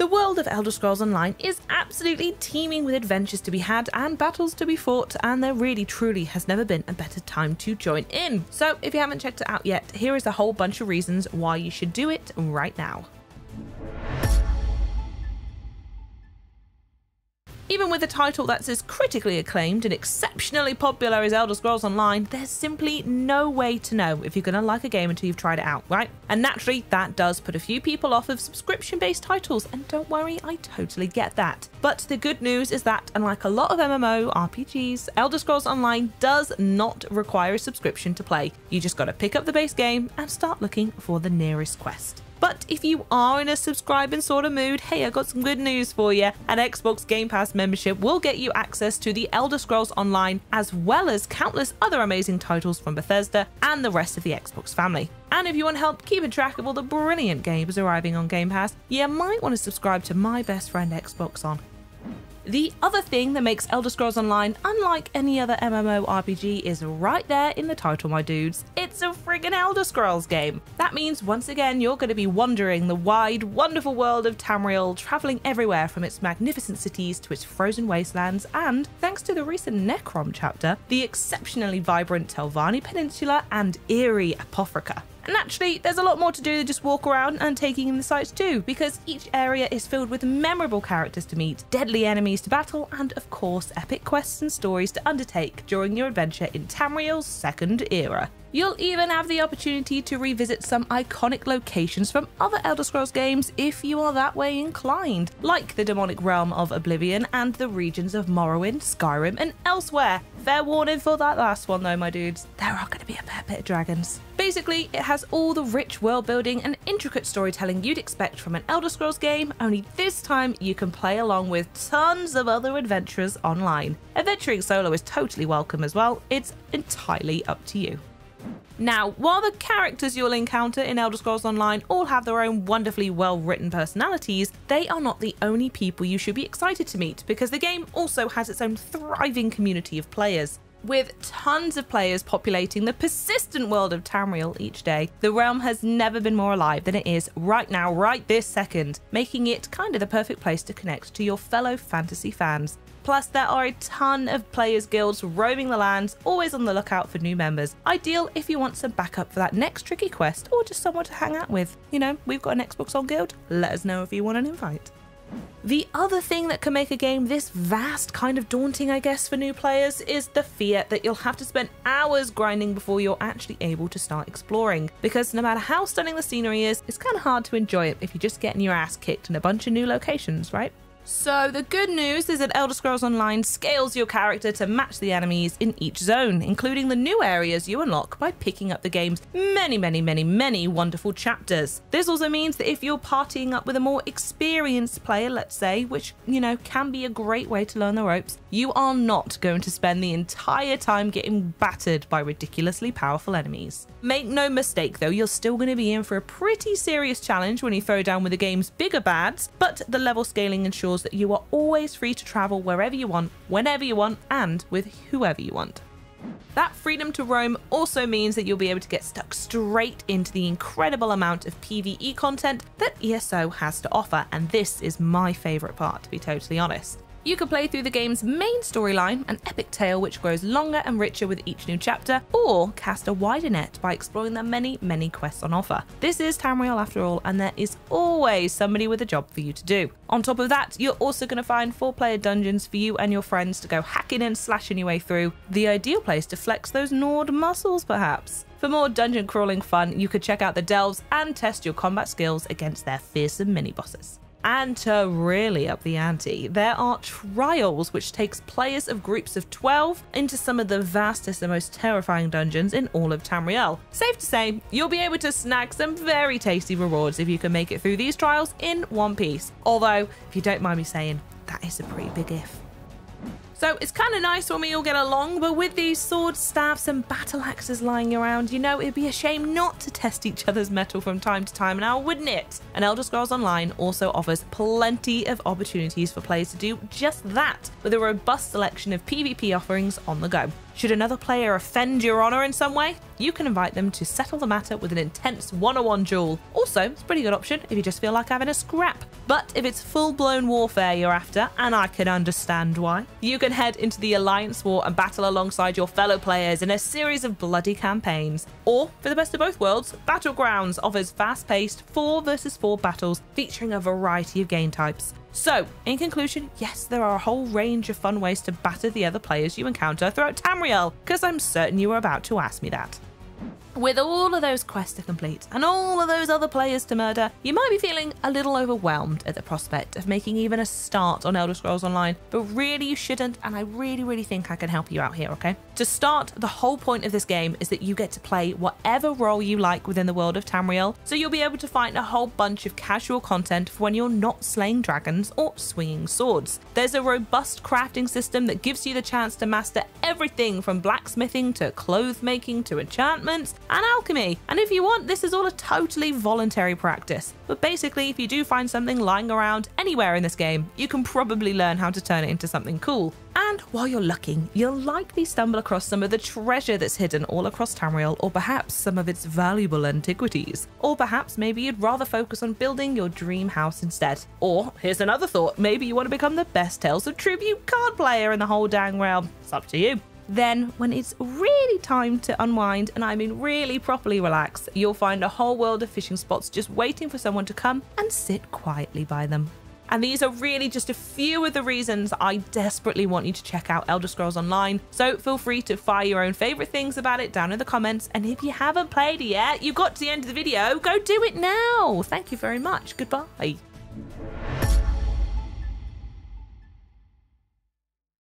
The world of Elder Scrolls Online is absolutely teeming with adventures to be had and battles to be fought, and there really truly has never been a better time to join in. So if you haven't checked it out yet, here is a whole bunch of reasons why you should do it right now. Even with a title that's as critically acclaimed and exceptionally popular as Elder Scrolls Online, there's simply no way to know if you're going to like a game until you've tried it out, right? And naturally, that does put a few people off of subscription based titles, and don't worry, I totally get that. But the good news is that, unlike a lot of MMO RPGs, Elder Scrolls Online does not require a subscription to play. You just got to pick up the base game and start looking for the nearest quest. But if you are in a subscribing sort of mood, hey, I got some good news for you. An Xbox Game Pass membership will get you access to the Elder Scrolls Online, as well as countless other amazing titles from Bethesda and the rest of the Xbox family. And if you want help keeping track of all the brilliant games arriving on Game Pass, you might want to subscribe to my best friend Xbox on the other thing that makes Elder Scrolls Online unlike any other MMORPG is right there in the title, my dudes. It's a friggin' Elder Scrolls game. That means once again you're going to be wandering the wide, wonderful world of Tamriel, travelling everywhere from its magnificent cities to its frozen wastelands, and thanks to the recent Necrom chapter, the exceptionally vibrant Telvanni Peninsula and eerie Apocrypha. And actually, there's a lot more to do than just walk around and taking in the sights too, because each area is filled with memorable characters to meet, deadly enemies to battle, and of course, epic quests and stories to undertake during your adventure in Tamriel's second era. You'll even have the opportunity to revisit some iconic locations from other Elder Scrolls games if you are that way inclined, like the demonic realm of Oblivion and the regions of Morrowind, Skyrim, and elsewhere. Fair warning for that last one though, my dudes, there are going to be a fair bit of dragons. Basically, it has all the rich world building and intricate storytelling you'd expect from an Elder Scrolls game, only this time you can play along with tons of other adventurers online. Adventuring solo is totally welcome as well, it's entirely up to you. Now, while the characters you'll encounter in Elder Scrolls Online all have their own wonderfully well written personalities, they are not the only people you should be excited to meet because the game also has its own thriving community of players. With tons of players populating the persistent world of Tamriel each day, the realm has never been more alive than it is right now, right this second, making it kind of the perfect place to connect to your fellow fantasy fans. Plus, there are a ton of players' guilds roaming the lands, always on the lookout for new members. Ideal if you want some backup for that next tricky quest or just someone to hang out with. You know, we've got an Xbox on Guild, let us know if you want an invite. The other thing that can make a game this vast, kind of daunting, I guess, for new players is the fear that you'll have to spend hours grinding before you're actually able to start exploring. Because no matter how stunning the scenery is, it's kind of hard to enjoy it if you're just getting your ass kicked in a bunch of new locations, right? So the good news is that Elder Scrolls Online scales your character to match the enemies in each zone, including the new areas you unlock by picking up the game's many, many, many, many wonderful chapters. This also means that if you're partying up with a more experienced player, let's say, which, you know, can be a great way to learn the ropes, you are not going to spend the entire time getting battered by ridiculously powerful enemies. Make no mistake though, you're still going to be in for a pretty serious challenge when you throw down with the game's bigger bads, but the level scaling ensures ensures that you are always free to travel wherever you want, whenever you want, and with whoever you want. That freedom to roam also means that you'll be able to get stuck straight into the incredible amount of PvE content that ESO has to offer, and this is my favourite part, to be totally honest. You can play through the game's main storyline, an epic tale which grows longer and richer with each new chapter, or cast a wider net by exploring the many, many quests on offer. This is Tamriel after all, and there is always somebody with a job for you to do. On top of that, you're also going to find four player dungeons for you and your friends to go hacking and slashing your way through, the ideal place to flex those Nord muscles perhaps. For more dungeon crawling fun, you could check out the delves and test your combat skills against their fearsome mini bosses. And to really up the ante, there are trials which takes players of groups of 12 into some of the vastest and most terrifying dungeons in all of Tamriel. Safe to say, you'll be able to snag some very tasty rewards if you can make it through these trials in one piece. Although, if you don't mind me saying, that is a pretty big if. So it's kind of nice when we all get along, but with these swords, staffs, and battle axes lying around, you know, it'd be a shame not to test each other's metal from time to time now, wouldn't it? And Elder Scrolls Online also offers plenty of opportunities for players to do just that, with a robust selection of PvP offerings on the go. Should another player offend your honor in some way, you can invite them to settle the matter with an intense one on one duel. Also, it's a pretty good option if you just feel like having a scrap. But if it's full blown warfare you're after, and I can understand why, you can head into the Alliance War and battle alongside your fellow players in a series of bloody campaigns. Or, for the best of both worlds, Battlegrounds offers fast paced 4 versus 4 battles featuring a variety of game types. So, in conclusion, yes, there are a whole range of fun ways to batter the other players you encounter throughout Tamriel, because I'm certain you were about to ask me that. With all of those quests to complete and all of those other players to murder, you might be feeling a little overwhelmed at the prospect of making even a start on Elder Scrolls Online, but really you shouldn't, and I really, really think I can help you out here, okay? To start, the whole point of this game is that you get to play whatever role you like within the world of Tamriel, so you'll be able to find a whole bunch of casual content for when you're not slaying dragons or swinging swords. There's a robust crafting system that gives you the chance to master everything from blacksmithing to clothes making to enchantments and alchemy. And if you want, this is all a totally voluntary practice. But basically, if you do find something lying around anywhere in this game, you can probably learn how to turn it into something cool. And while you're looking, you'll likely stumble across some of the treasure that's hidden all across Tamriel, or perhaps some of its valuable antiquities. Or perhaps maybe you'd rather focus on building your dream house instead. Or here's another thought maybe you want to become the best Tales of Tribute card player in the whole dang realm. It's up to you. Then, when it's really time to unwind, and I mean really properly relax, you'll find a whole world of fishing spots just waiting for someone to come and sit quietly by them. And these are really just a few of the reasons I desperately want you to check out Elder Scrolls Online. So feel free to fire your own favorite things about it down in the comments. And if you haven't played it yet, you got to the end of the video, go do it now. Thank you very much. Goodbye.